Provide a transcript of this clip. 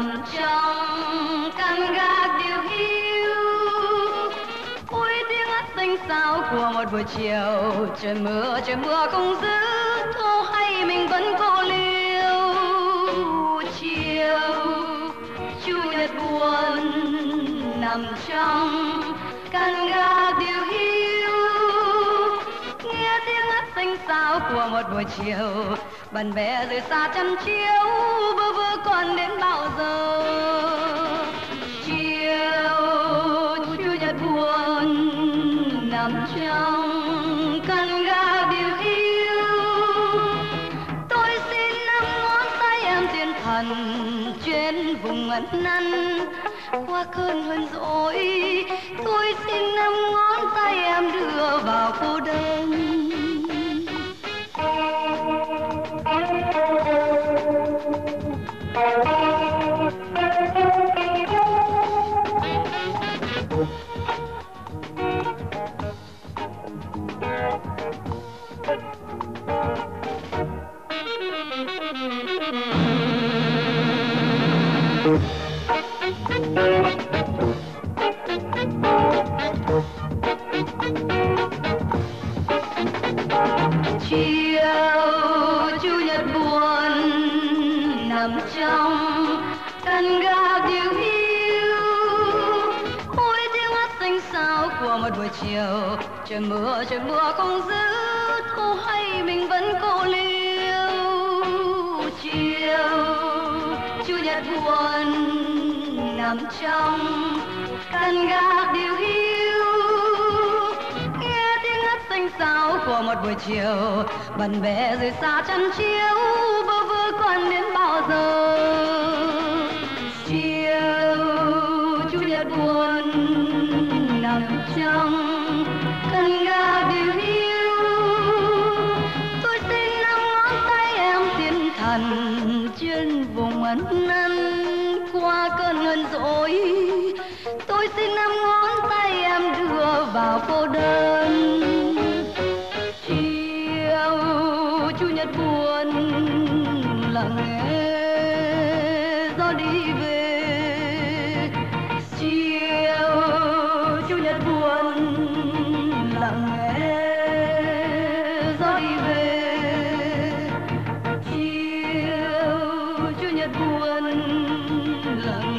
nằm trong căn gác điều hiu. Ôi tiếng hát xanh sao của một buổi chiều, trời mưa trời mưa không giữ, thô hay mình vẫn cô liêu. Chiều, chủ nhật buồn nằm trong căn gác điều hiu. Nghe tiếng hát xanh sao của một buổi chiều, bạn bè rời xa chăm chiếu nhật nằm trong căn gác điều yêu, tôi xin năm ngón tay em thiên thần trên vùng ẩn năn qua cơn hờn dỗi chiều, chủ nhật buồn nằm trong căn gác điều hiu. Ôi, tiếng hát xanh xao của một buổi chiều, trời mưa trời mưa không giữ cô hay mình vẫn cô liêu chiều, chủ nhật buồn nằm trong một buổi chiều. Bạn bè rời xa chăn chiếu, bơ vơ còn đến bao giờ. Chiều, chủ nhật buồn nằm trong căn ga điều hiu. Tôi xin năm ngón tay em thiên thần trên vùng ẩn năn qua cơn ngân dỗi. Tôi xin năm ngón tay em đưa vào cô đơn. Chủ nhật buồn lặng nghe gió đi về. Chiều chủ nhật buồn lặng nghe gió đi về. Chiều chủ nhật buồn lặng